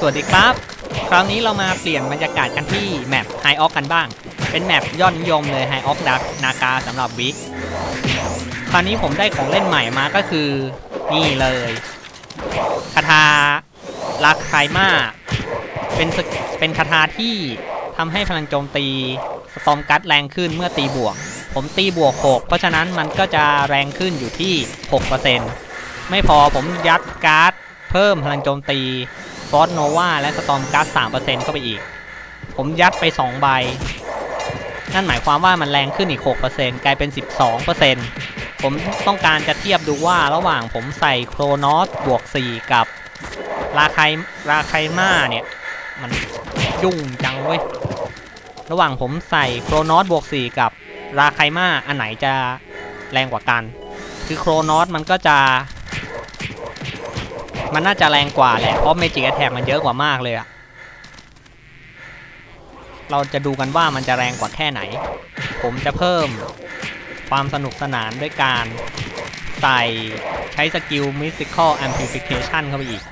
สวัสดีครับ คราวนี้เรามาเปลี่ยนบรรยากาศกันที่ map High Orc กันบ้าง เป็น map ยอดนิยมเลย High Orc ดักนากาสำหรับ week คราวนี้ผมได้ของเล่นใหม่มาก็คือ นี่เลยคทา La'cryma เป็นเป็นคทาที่ทำให้พลังโจมตี Storm Gust แรงขึ้นเมื่อตีบวก ผมตีบวก 6 เพราะฉะนั้นมันก็จะแรงขึ้นอยู่ที่ 6%ไม่พอผมยัดการ์ดเพิ่มพลังโจมตี ฟอสโนวาและสตอมการ์ด3%เข้าไปอีก ผมยัดไป2ใบ นั่นหมายความว่ามันแรงขึ้นอีก6%กลายเป็น12%ผมต้องการจะเทียบดูว่าระหว่างผมใส่โครนอสบวก4กับราไคราไคมาเนี่ย มันยุ่งจังเว้ย ระหว่างผมใส่โครนอสบวก4กับLa'cryma อันไหนจะแรงกว่ากัน คือ Kronos มันก็จะ มันน่าจะแรงกว่าแหละ เพราะ magic attack มันเยอะกว่ามากเลยอะเราจะดูกันว่ามันจะแรงกว่าแค่ไหน ผมจะเพิ่มความสนุกสนานด้วยการใส่ใช้ skill Mystical Amplification เข้าไปอีก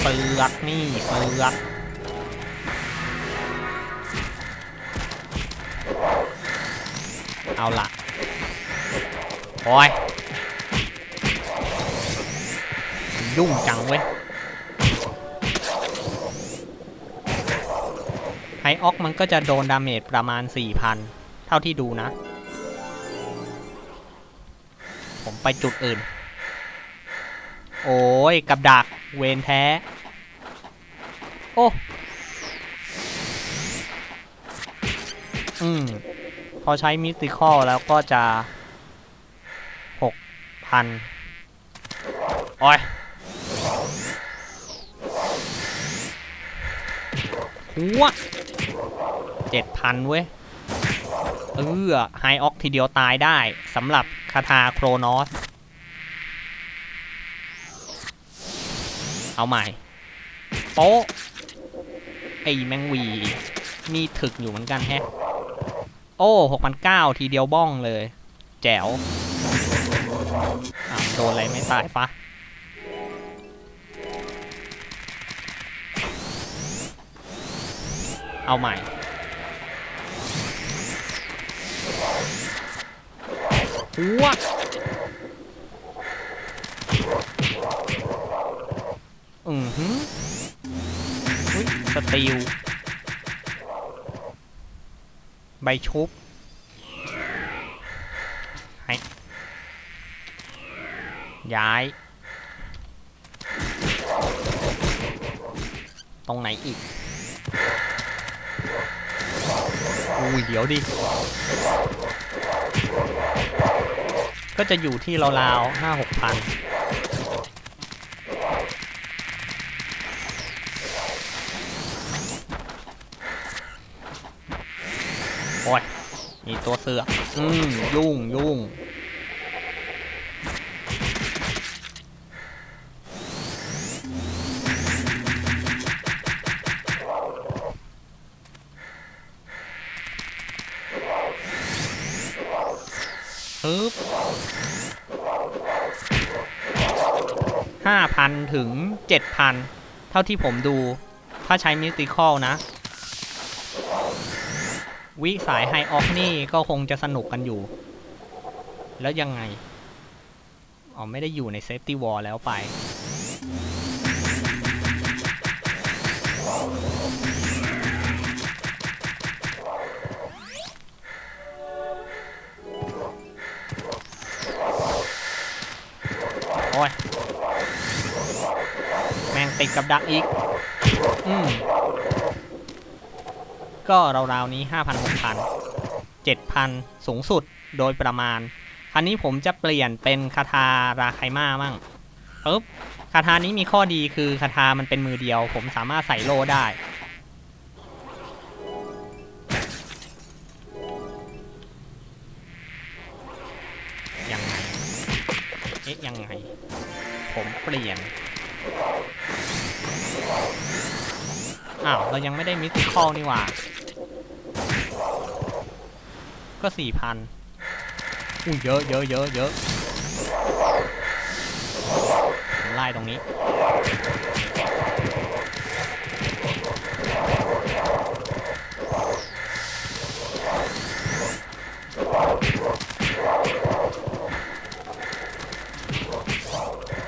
เปลือกนี่เปลือกเอาละโอ้ย ยุ่งจังเว้ย High Orc มันก็จะโดน damage ประมาณ 4,000 เท่าที่ดูนะ ผมไปจุดอื่น โอ้ย กับดัก เวนแท้ โอ้ อืม พอใช้มิสติคอลแล้วก็จะ 6,000 โอ้ย หัวเจ็ดพันเว้ย เออไฮออกทีเดียวตายได้สำหรับคาถาโครนอส เอาใหม่ โป๊ะไอแมงวี มีถึกอยู่เหมือนกันแฮะ โอ้หกพันเก้าทีเดียวบ้องเลย แจ๋วโดนอะไรไม่ตายฟะ เอาใหม่ หัว อือหืออุ้ยสติลใบชุบให้ย้าย ตรงไหนอีก อุ้ยเดี๋ยวดิ ก็จะอยู่ที่ราวๆห้าหกพันโอ้ยมีตัวเสือกอืมยุ่งยุ่ง ถึง 7,000 เท่าที่ผมดู ถ้าใช้ Mystical นะ วิสาย High Orc นี่ก็คงจะสนุกกันอยู่ แล้วยังไง อ๋อ ไม่ได้อยู่ใน Safety Wall แล้วไป ติดกับดักอีก อืม ก็ราวๆนี้5,000 6,000 7,000สูงสุดโดยประมาณ คราวนี้ผมจะเปลี่ยนเป็นคาทาราไคมามั่งปึ๊บคาทานี้มีข้อดีคือคาทามันเป็นมือเดียว ผมสามารถใส่โล่ได้ ยังไง เอ๊ะยังไง ผมเปลี่ยน อ้าว เรายังไม่ได้มิสคอลนี่หว่า ก็สี่พันอู้เยอะเยอะเยอะเยอะไล่ตรงนี้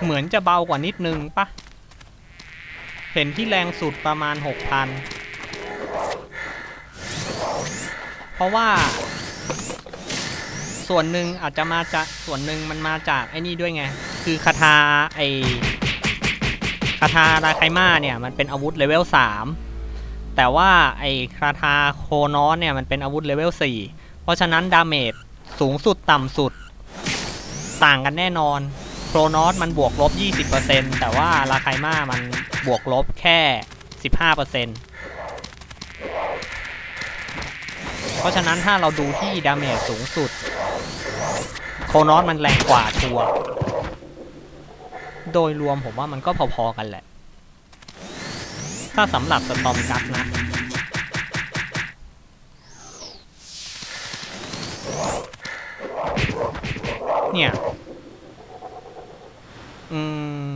เหมือนจะเบากว่านิดนึงป่ะ เห็นที่แรงสุดประมาณ 6,000 เพราะว่า ส่วนหนึ่งอาจจะมาจากส่วนหนึ่งมันมาจากไอ้นี่ด้วยไง คือคทาไอคทา La'cryma เนี่ยมันเป็นอาวุธเลเวล 3 แต่ว่าไอคทา Kronos เนี่ยมันเป็นอาวุธเลเวล 4 เพราะฉะนั้น damageสูงสุดต่ำสุดต่างกันแน่นอน โครนอสมันบวกลบ 20%แต่ว่าราไคมามันบวกลบแค่ 15%เพราะฉะนั้นถ้าเราดูที่ดาเมจสูงสุด โครนอสมันแรงกว่าชัวร์โดยรวมผมว่ามันก็พอๆกันแหละ ถ้าสำหรับสตอมกัสนะเนี่ย อืม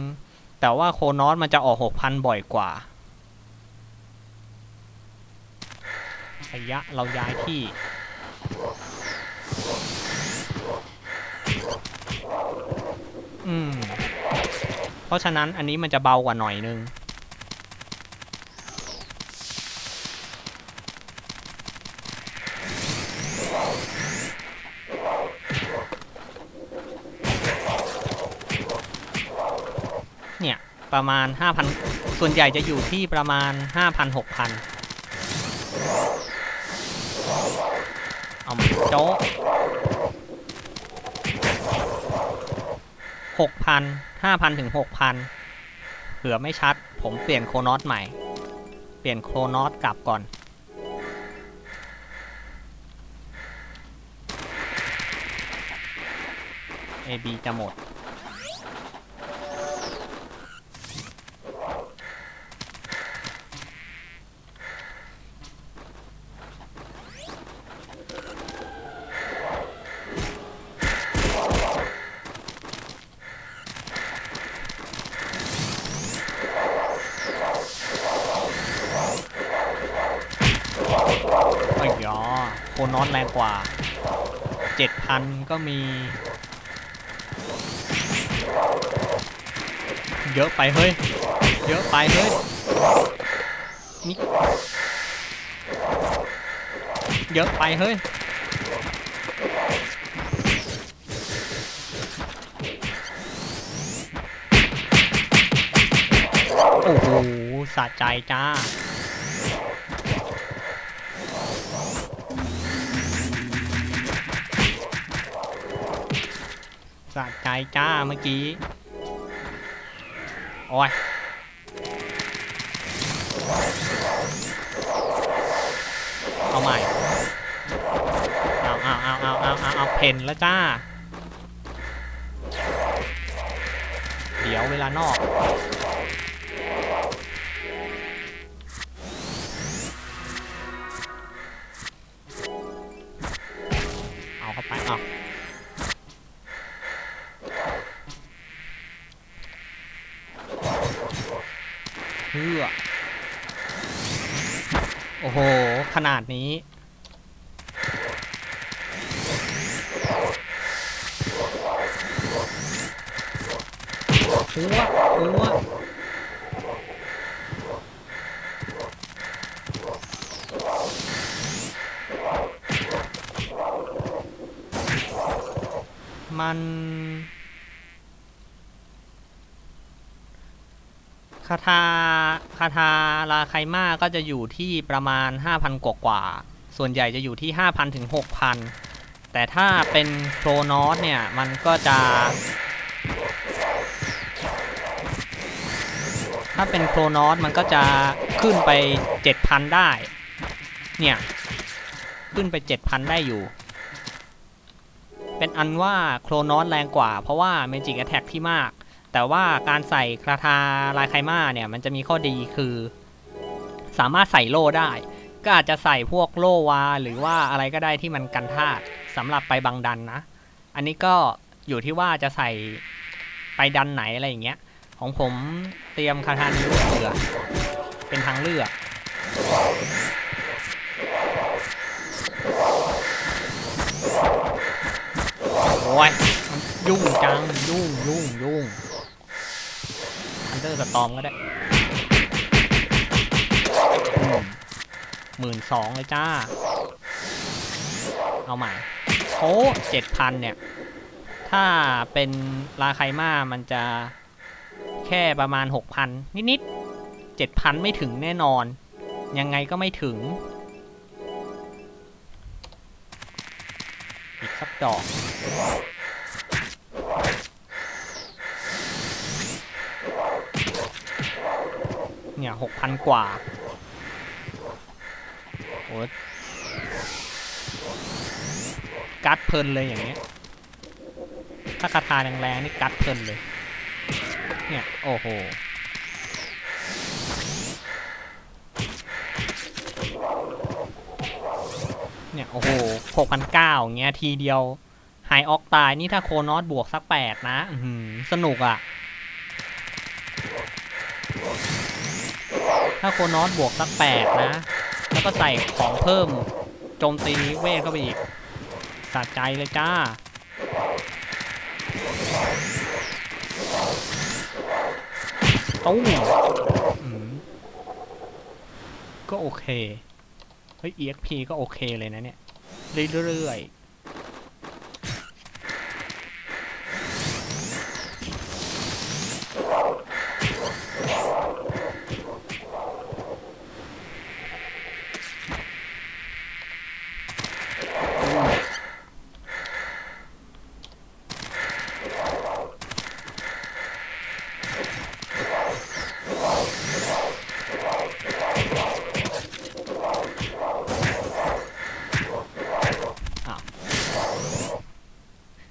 แต่ว่าโคนอสมันจะออกหกพันบ่อยกว่าระยะเราย้ายที่ อืม เพราะฉะนั้นอันนี้มันจะเบากว่าหน่อยนึง ประมาณ 5,000 ส่วนใหญ่จะอยู่ที่ประมาณ 5,000 6,000 เอามาโจ๊ะหกพันห้าพันถึงหกพันเผื่อไม่ชัด ผมเปลี่ยนโคนอสใหม่ เปลี่ยนโคนอสกลับก่อน AB จะหมด นอสแรงกว่าเจ็ดพันก็มี เยอะไปเฮ้ย เยอะไปเฮ้ย นี่ เยอะไปเฮ้ยโอ้โหสะใจจ้าะใจจ้าเมื่อกี้โอ้ยเอาใหม่เอาเอาเอาเอาเอาเอาเอาเพนแล้วจ้า เดี๋ยวเวลานอกเอาเข้าไปเอา เพื่อ โอ้โห ขนาดนี้หัวหัวมัน คาทาคาทาราไคมาก็จะอยู่ที่ประมาณ 5,000 กว่ากว่า ส่วนใหญ่จะอยู่ที่ 5,000 ถึง 6,000 แต่ถ้าเป็นโครนอสเนี่ย มันก็จะ ถ้าเป็นโครนอสมันก็จะขึ้นไป 7,000 ได้ เนี่ย ขึ้นไป 7,000 ได้อยู่เป็นอันว่าโครนอสแรงกว่าเพราะว่าเมจิกแอ t แทกที่มาก แต่ว่าการใส่คาทาลายไคมาเนี่ยมันจะมีข้อดีคือ สามารถใส่โล่ได้ ก็อาจจะใส่พวกโล่วา หรือว่าอะไรก็ได้ที่มันกันธาตุสำหรับไปบังดันนะ อันนี้ก็อยู่ที่ว่าจะใส่ไปดันไหนอะไรอย่างเงี้ย ของผมเตรียมคาทานี้เผื่อเป็นทางเลือกโอ้ยยุ่งจังยุ่งยุ่งยุ่ง เดอร์สตอมก็ได้หมื่นสองเลยจ้า เอาใหม่โอ้เจ็ดพันเนี่ย ถ้าเป็นราไคมามันจะแค่ประมาณหกพันนิดๆเจ็ดพันไม่ถึงแน่นอน ยังไงก็ไม่ถึง อีกสักดอก เนี่ยหกพันกว่าโอ้กัดเพลินเลยอย่างเงี้ย ถ้าคาถาแรงๆนี่กัดเพลินเลย เนี่ย โอ้โห เนี่ย โอ้โหหกพันเก้าเงี้ย ทีเดียว ไฮออกตายนี่ถ้าโคนอสบวกสักแปดนะ สนุกอะ่ะ ถ้าโคนอสบวกสักแปดนะ แล้วก็ใส่ของเพิ่มโจมตีเวทเข้าไปอีกสะใจเลยจ้า ตู้มอืมก็โอเค เฮ้ย EXP ก็โอเคเลยนะเนี่ย เรื่อยๆ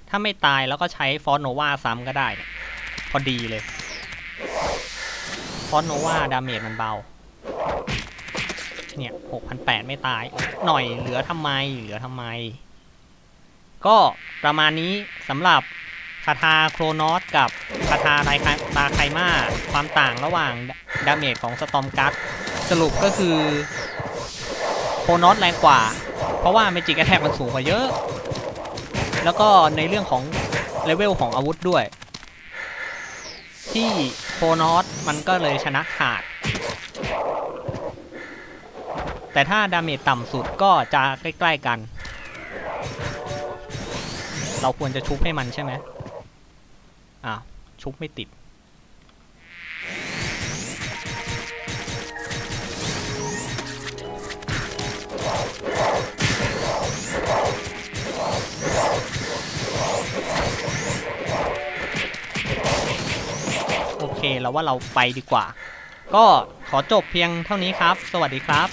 ถ้าไม่ตายแล้วก็ใช้ฟอนโนวาซ้ำก็ได้ พอดีเลย Frost Nova damage มันเบา เนี่ย6,800ไม่ตาย หน่อยเหลือทำไม เหลือทำไม ก็ประมาณนี้สำหรับคทา Kronos กับคทาไดคทา La'cryma ความต่างระหว่าง damage ของ Storm Gust สรุปก็คือ Kronos แรงกว่า เพราะว่า magic attack มันสูงกว่าเยอะ แล้วก็ในเรื่องของเลเวลของอาวุธด้วย ที่ Kronos มันก็เลยชนะขาด แต่ถ้า damage ต่ำสุดก็จะใกล้ ๆกัน เราควรจะชุบให้มันใช่ไหมอ่าชุบไม่ติด เคแล้วว่าเราไปดีกว่า ก็ขอจบเพียงเท่านี้ครับ สวัสดีครับ